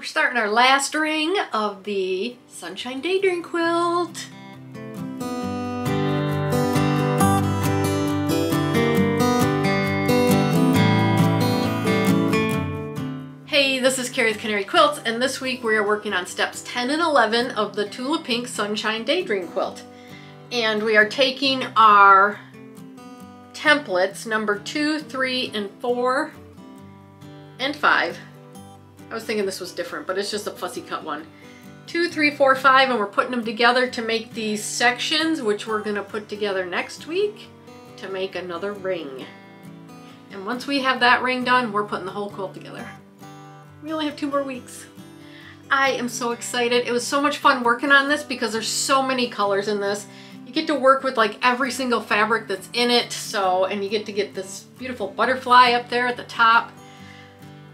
We're starting our last ring of the Sunshine Daydream quilt. Hey, this is Carrie with Canary Quilts, and this week we are working on steps 10 and 11 of the Tula Pink Sunshine Daydream quilt. And we are taking our templates, number two, three, and four, and five, I was thinking this was different, but it's just a fussy cut one. Two, three, four, five, and we're putting them together to make these sections, which we're gonna put together next week to make another ring. And once we have that ring done, we're putting the whole quilt together. We only have two more weeks. I am so excited. It was so much fun working on this because there's so many colors in this. You get to work with like every single fabric that's in it. So, and you get to get this beautiful butterfly up there at the top.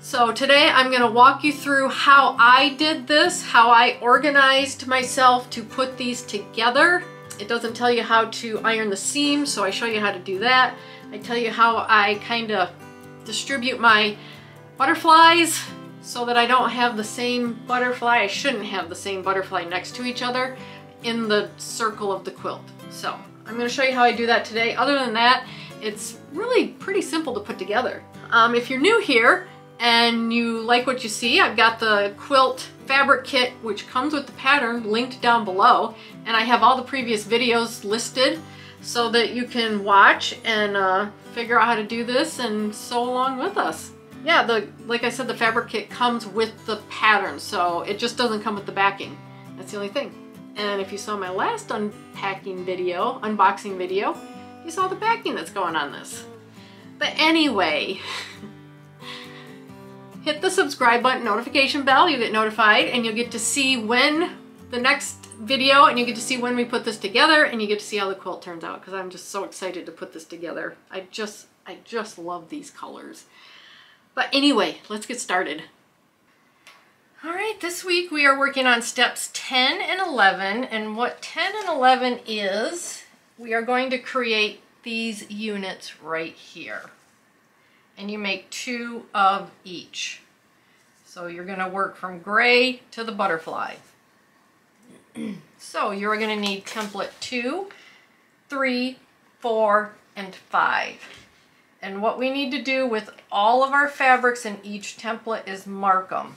So today I'm going to walk you through how I did this, how I organized myself to put these together. It doesn't tell you how to iron the seams, so I show you how to do that. I tell you how I kind of distribute my butterflies so that I don't have the same butterfly, I shouldn't have the same butterfly next to each other in the circle of the quilt. So I'm going to show you how I do that today. Other than that, it's really pretty simple to put together. Um, if you're new here, and you like what you see, I've got the quilt fabric kit which comes with the pattern linked down below and I have all the previous videos listed so that you can watch and uh, figure out how to do this and sew along with us. Yeah, the like I said, the fabric kit comes with the pattern, so it just doesn't come with the backing. That's the only thing. And if you saw my last unpacking video, unboxing video, you saw the backing that's going on this. But anyway, hit the subscribe button, notification bell, you get notified and you'll get to see when the next video and you get to see when we put this together and you get to see how the quilt turns out because I'm just so excited to put this together. I just, I just love these colors. But anyway, let's get started. All right, this week we are working on steps 10 and 11 and what 10 and 11 is, we are going to create these units right here and you make two of each. So you're going to work from gray to the butterfly. so you're going to need template two, three, four, and five. And what we need to do with all of our fabrics in each template is mark them.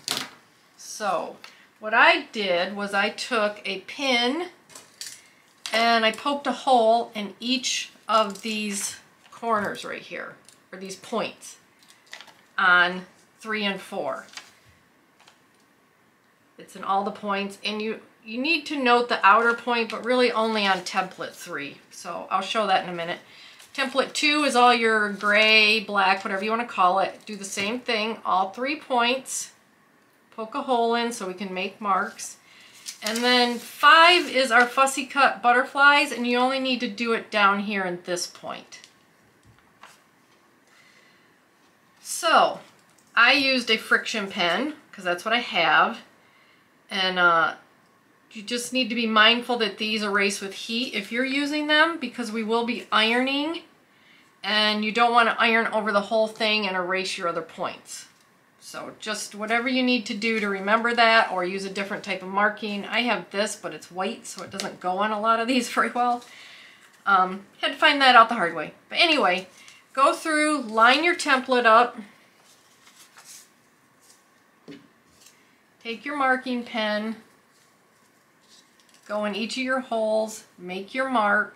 So what I did was I took a pin and I poked a hole in each of these corners right here or these points on three and four. It's in all the points and you, you need to note the outer point, but really only on template three. So I'll show that in a minute. Template two is all your gray, black, whatever you want to call it. Do the same thing, all three points. Poke a hole in so we can make marks. And then five is our fussy cut butterflies and you only need to do it down here in this point. So, I used a friction pen, because that's what I have. And uh, you just need to be mindful that these erase with heat if you're using them, because we will be ironing. And you don't want to iron over the whole thing and erase your other points. So just whatever you need to do to remember that or use a different type of marking. I have this, but it's white, so it doesn't go on a lot of these very well. Um, had to find that out the hard way. But anyway, Go through, line your template up. Take your marking pen, go in each of your holes, make your mark.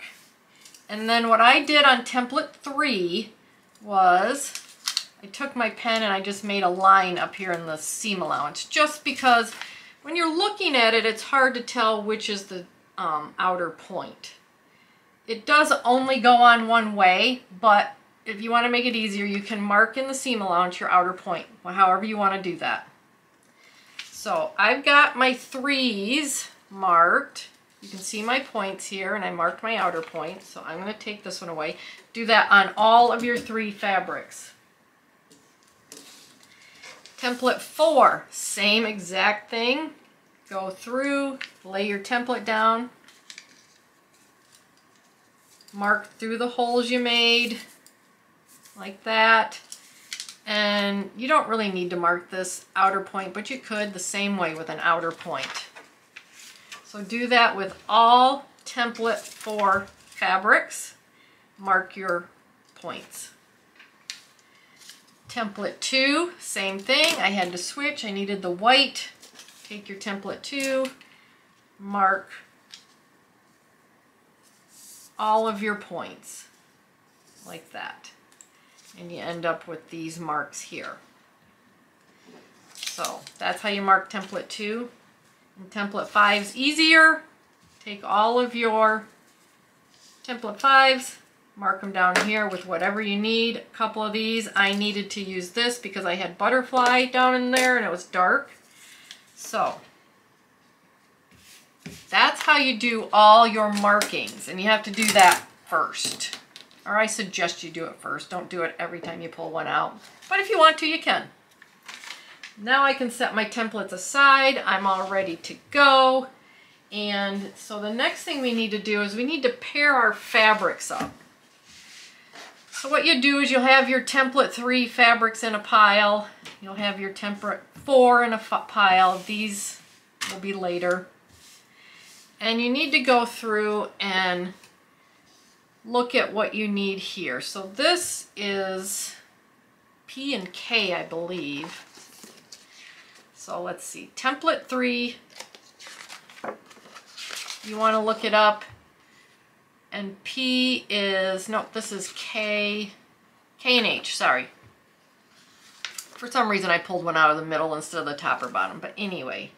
And then what I did on template three was I took my pen and I just made a line up here in the seam allowance just because when you're looking at it, it's hard to tell which is the um, outer point. It does only go on one way, but if you want to make it easier, you can mark in the seam allowance your outer point, however you want to do that. So I've got my threes marked. You can see my points here, and I marked my outer point, so I'm going to take this one away. Do that on all of your three fabrics. Template four, same exact thing. Go through, lay your template down, mark through the holes you made, like that. And you don't really need to mark this outer point, but you could the same way with an outer point. So do that with all template four fabrics. Mark your points. Template two, same thing. I had to switch. I needed the white. Take your template two, mark all of your points like that. And you end up with these marks here. So that's how you mark template two. And template five's easier. Take all of your template fives, mark them down here with whatever you need. A couple of these, I needed to use this because I had butterfly down in there and it was dark. So that's how you do all your markings and you have to do that first. Or I suggest you do it first. Don't do it every time you pull one out. But if you want to, you can. Now I can set my templates aside. I'm all ready to go. And so the next thing we need to do is we need to pair our fabrics up. So what you do is you'll have your template three fabrics in a pile. You'll have your template four in a pile. These will be later. And you need to go through and look at what you need here. So this is P and K, I believe. So let's see, template three, you want to look it up. And P is, no, this is K, K and H, sorry. For some reason I pulled one out of the middle instead of the top or bottom, but anyway.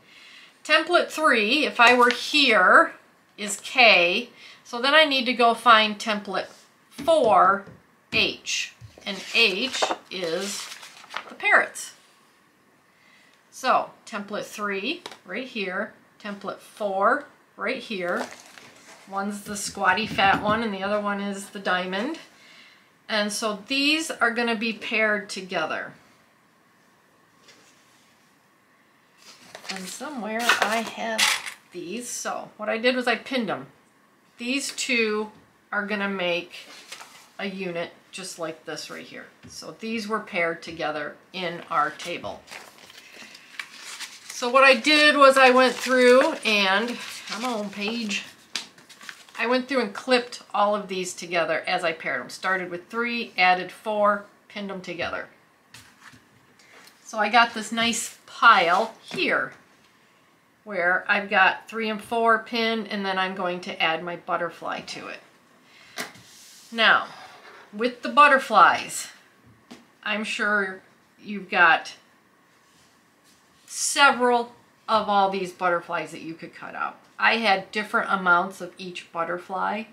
Template three, if I were here, is K. So then I need to go find template four, H. And H is the parrots. So template three, right here, template four, right here. One's the squatty fat one and the other one is the diamond. And so these are going to be paired together. And somewhere I have these. So what I did was I pinned them. These two are going to make a unit just like this right here. So these were paired together in our table. So what I did was I went through and I'm on page. I went through and clipped all of these together as I paired them. Started with three, added four, pinned them together. So I got this nice pile here where I've got three and four pinned and then I'm going to add my butterfly to it. Now, with the butterflies, I'm sure you've got several of all these butterflies that you could cut out. I had different amounts of each butterfly.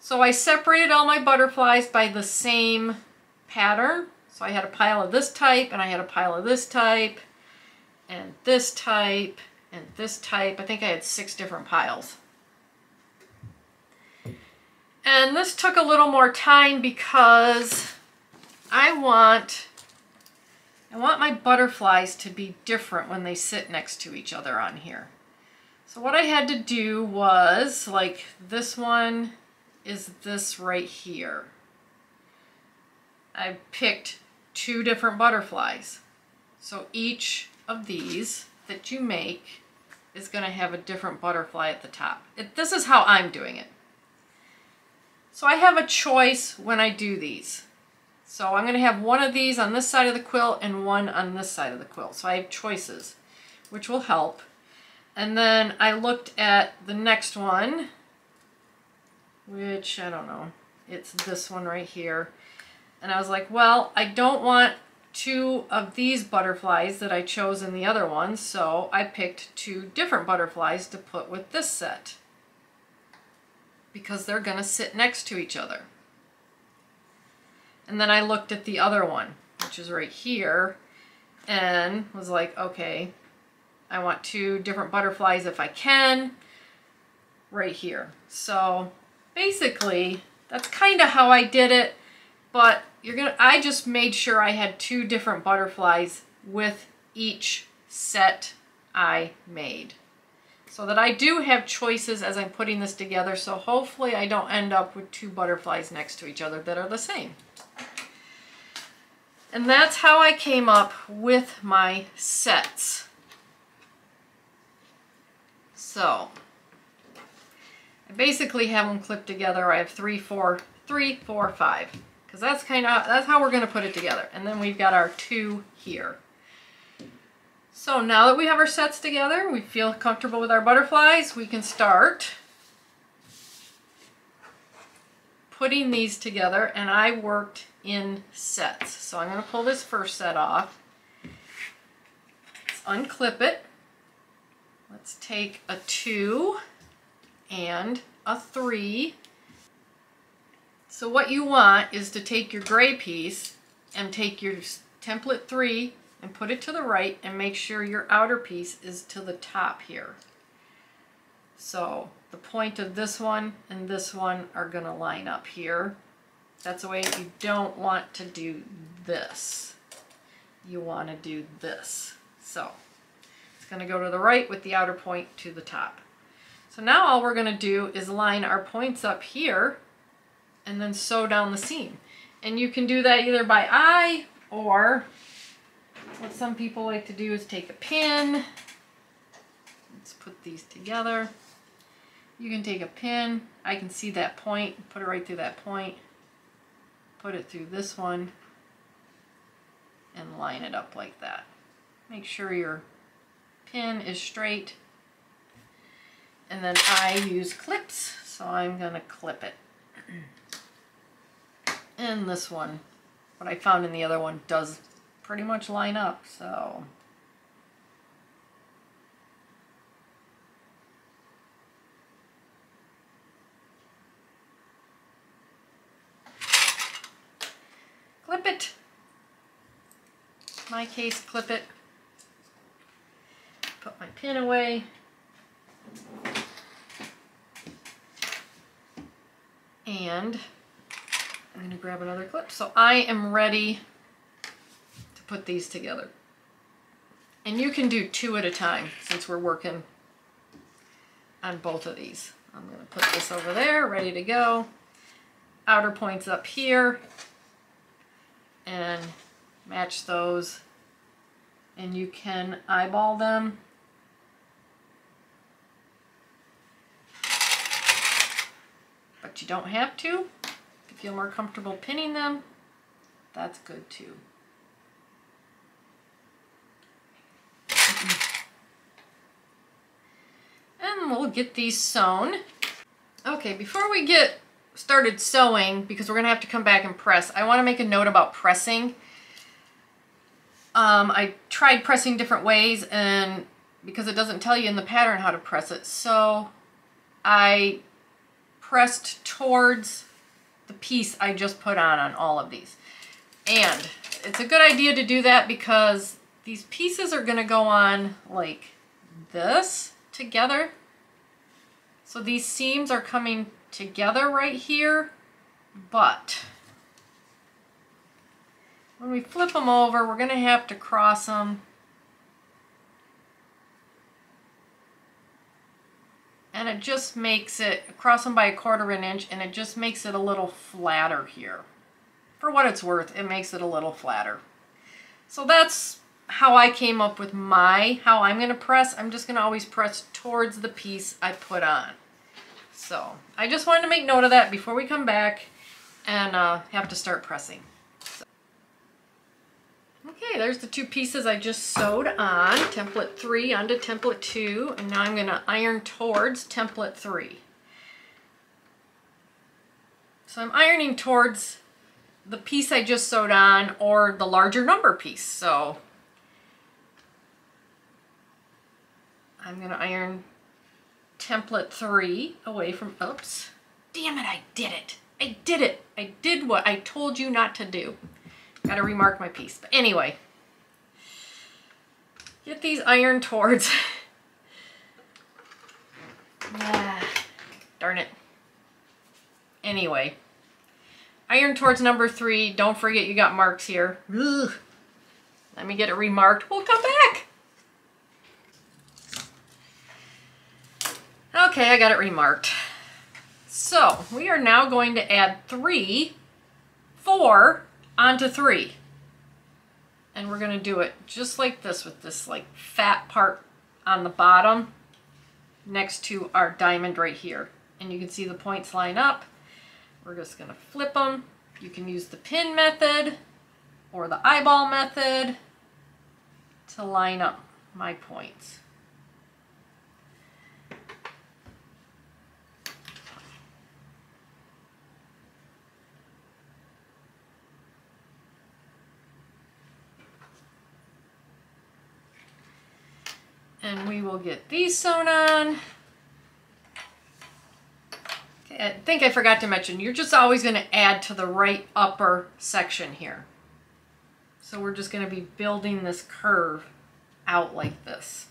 So I separated all my butterflies by the same pattern. So I had a pile of this type and I had a pile of this type and this type and this type. I think I had six different piles. And this took a little more time because I want I want my butterflies to be different when they sit next to each other on here. So what I had to do was, like this one is this right here. I picked two different butterflies. So each of these that you make is going to have a different butterfly at the top. It, this is how I'm doing it. So I have a choice when I do these. So I'm going to have one of these on this side of the quilt and one on this side of the quilt. So I have choices, which will help. And then I looked at the next one, which I don't know, it's this one right here. And I was like, well, I don't want two of these butterflies that I chose in the other one, so I picked two different butterflies to put with this set because they're going to sit next to each other. And then I looked at the other one, which is right here, and was like, okay, I want two different butterflies if I can, right here. So basically, that's kind of how I did it, but you're gonna. I just made sure I had two different butterflies with each set I made. So that I do have choices as I'm putting this together, so hopefully I don't end up with two butterflies next to each other that are the same. And that's how I came up with my sets. So, I basically have them clipped together. I have three, four, three, four, five. Because that's kind of, that's how we're going to put it together. And then we've got our two here. So now that we have our sets together, we feel comfortable with our butterflies, we can start putting these together and I worked in sets. So I'm going to pull this first set off. Let's unclip it. Let's take a two and a three. So what you want is to take your gray piece and take your template three and put it to the right and make sure your outer piece is to the top here. So the point of this one and this one are going to line up here. That's the way you don't want to do this. You want to do this. So it's going to go to the right with the outer point to the top. So now all we're going to do is line our points up here and then sew down the seam. And you can do that either by eye or what some people like to do is take a pin. Let's put these together. You can take a pin. I can see that point, put it right through that point. Put it through this one and line it up like that. Make sure your pin is straight. And then I use clips, so I'm going to clip it. And this one, what I found in the other one does pretty much line up, so. Clip it. my case, clip it. Put my pin away. And I'm going to grab another clip. So I am ready to put these together. And you can do two at a time since we're working on both of these. I'm going to put this over there, ready to go. Outer points up here and match those. And you can eyeball them. But you don't have to. Feel more comfortable pinning them, that's good too. And we'll get these sewn. Okay, before we get started sewing, because we're going to have to come back and press, I want to make a note about pressing. Um, I tried pressing different ways and because it doesn't tell you in the pattern how to press it, so I pressed towards the piece I just put on on all of these. And it's a good idea to do that because these pieces are going to go on like this together. So these seams are coming together right here, but when we flip them over, we're going to have to cross them. And it just makes it, cross them by a quarter of an inch, and it just makes it a little flatter here. For what it's worth, it makes it a little flatter. So that's how I came up with my, how I'm going to press. I'm just going to always press towards the piece I put on. So I just wanted to make note of that before we come back and uh, have to start pressing. Okay, there's the two pieces I just sewed on, template three onto template two, and now I'm going to iron towards template three. So I'm ironing towards the piece I just sewed on or the larger number piece. So I'm going to iron template three away from, oops, damn it, I did it. I did it. I did what I told you not to do. Got to remark my piece. But anyway, get these iron towards. ah, darn it. Anyway, iron towards number three. Don't forget you got marks here. Ugh. Let me get it remarked. We'll come back. Okay, I got it remarked. So we are now going to add three, four onto three. and we're gonna do it just like this with this like fat part on the bottom next to our diamond right here. And you can see the points line up. We're just gonna flip them. You can use the pin method or the eyeball method to line up my points. And we will get these sewn on. Okay, I think I forgot to mention, you're just always going to add to the right upper section here. So we're just going to be building this curve out like this.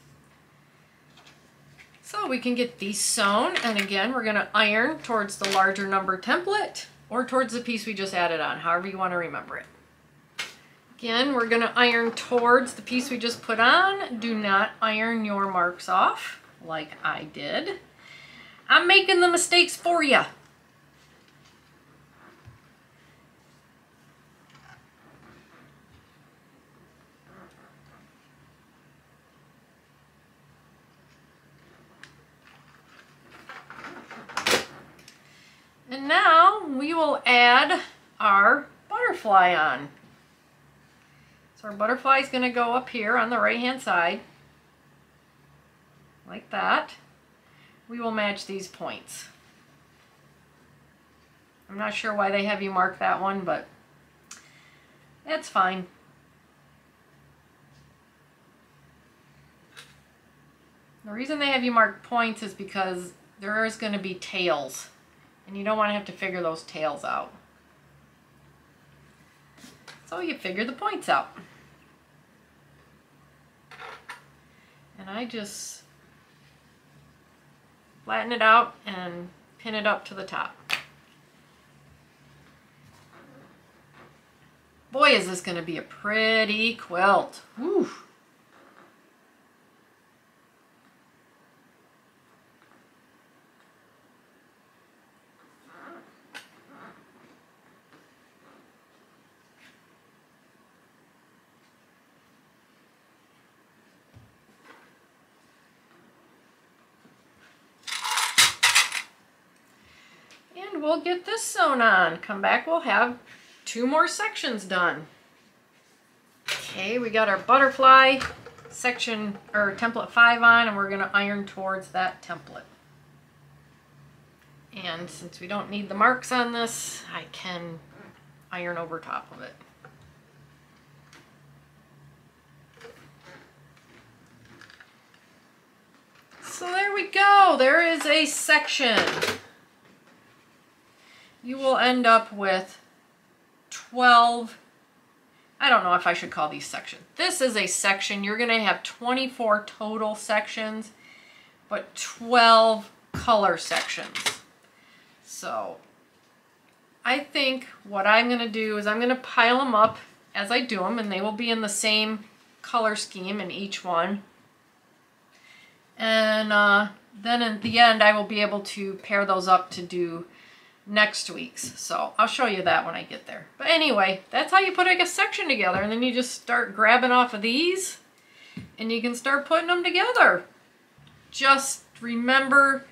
So we can get these sewn, and again, we're going to iron towards the larger number template or towards the piece we just added on, however you want to remember it. Again, we're going to iron towards the piece we just put on. Do not iron your marks off like I did. I'm making the mistakes for you. And now we will add our butterfly on. Our butterfly is going to go up here on the right hand side, like that. We will match these points. I'm not sure why they have you mark that one, but that's fine. The reason they have you mark points is because there is going to be tails, and you don't want to have to figure those tails out. So you figure the points out. And I just flatten it out and pin it up to the top. Boy, is this going to be a pretty quilt. Whew. We'll get this sewn on. Come back, we'll have two more sections done. Okay, we got our butterfly section or template five on and we're gonna iron towards that template. And since we don't need the marks on this, I can iron over top of it. So there we go. There is a section you will end up with 12, I don't know if I should call these sections. This is a section. You're going to have 24 total sections, but 12 color sections. So I think what I'm going to do is I'm going to pile them up as I do them, and they will be in the same color scheme in each one. And uh, then at the end, I will be able to pair those up to do next week's. So I'll show you that when I get there. But anyway, that's how you put like a section together. And then you just start grabbing off of these and you can start putting them together. Just remember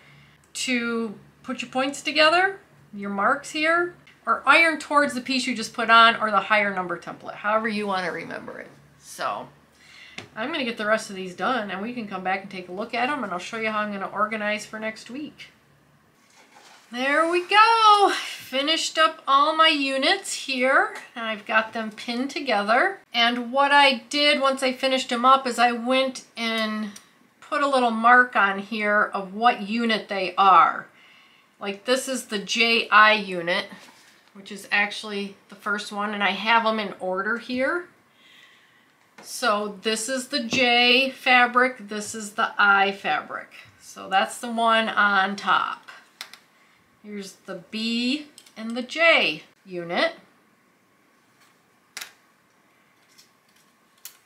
to put your points together, your marks here, or iron towards the piece you just put on or the higher number template, however you want to remember it. So I'm going to get the rest of these done and we can come back and take a look at them and I'll show you how I'm going to organize for next week. There we go. Finished up all my units here. And I've got them pinned together. And what I did once I finished them up is I went and put a little mark on here of what unit they are. Like this is the JI unit, which is actually the first one. And I have them in order here. So this is the J fabric, this is the I fabric. So that's the one on top. Here's the B and the J unit.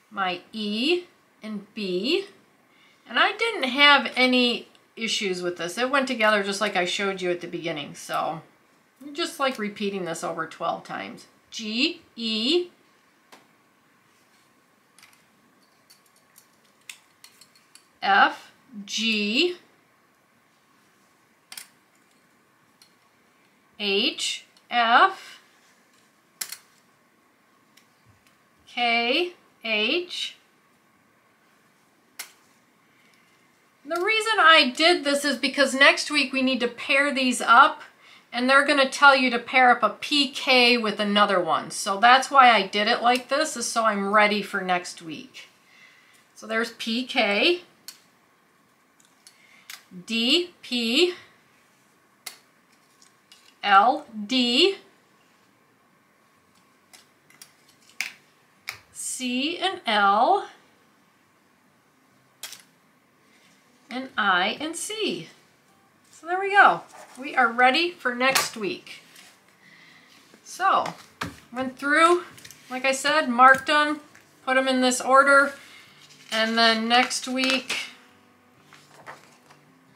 My E and B. And I didn't have any issues with this. It went together just like I showed you at the beginning. So just like repeating this over 12 times. G, E, F, G, H, F, K, H. The reason I did this is because next week we need to pair these up and they're going to tell you to pair up a PK with another one. So that's why I did it like this, is so I'm ready for next week. So there's PK, DP, LD, C and L, and I and C. So there we go. We are ready for next week. So, went through, like I said, marked them, put them in this order, and then next week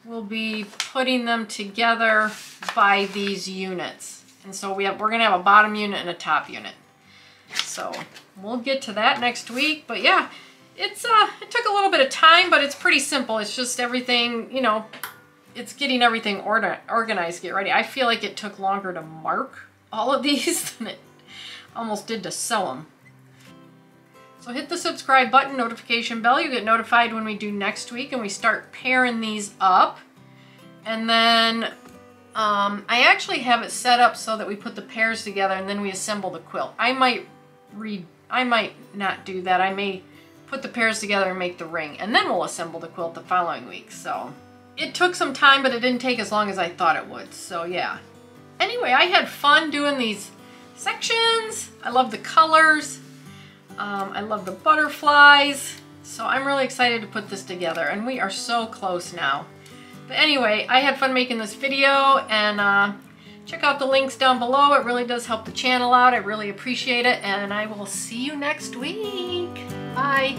we'll be putting them together by these units. And so we have, we're going to have a bottom unit and a top unit. So we'll get to that next week. But yeah, it's uh, it took a little bit of time, but it's pretty simple. It's just everything, you know, it's getting everything order, organized, get ready. I feel like it took longer to mark all of these than it almost did to sew them. So hit the subscribe button, notification bell. You get notified when we do next week and we start pairing these up. And then um, I actually have it set up so that we put the pairs together and then we assemble the quilt. I might read, I might not do that. I may put the pairs together and make the ring and then we'll assemble the quilt the following week. So it took some time, but it didn't take as long as I thought it would. So yeah. Anyway, I had fun doing these sections. I love the colors. Um, I love the butterflies. So I'm really excited to put this together and we are so close now. But anyway, I had fun making this video and uh, check out the links down below. It really does help the channel out. I really appreciate it and I will see you next week. Bye.